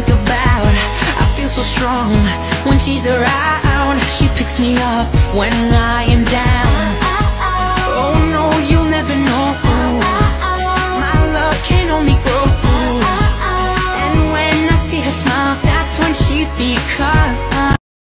think about. I feel so strong when she's around. She picks me up when I am down. Oh no, you'll never know. My love can only grow. And when I see her smile, that's when she becomes.